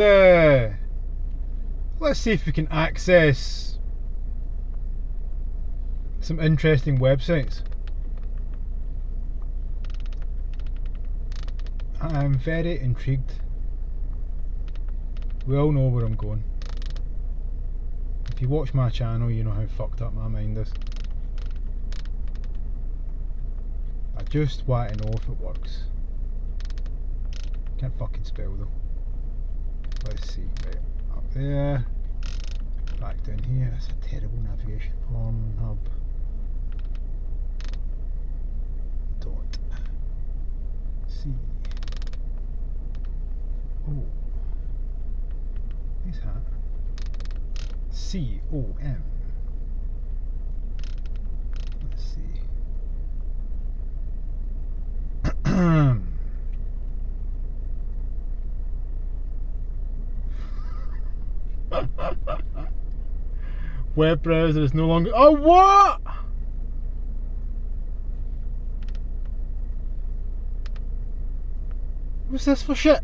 Uh, let's see if we can access some interesting websites. I'm very intrigued. We all know where I'm going. If you watch my channel, you know how fucked up my mind is. I just want to know if it works. Can't fucking spell though. Let's see, right up there. Back down here. That's a terrible navigation. Pornhub. Dot. C. Oh. Nice hat. C O M. Let's see. Web browser is no longer. Oh, what? What's this for shit?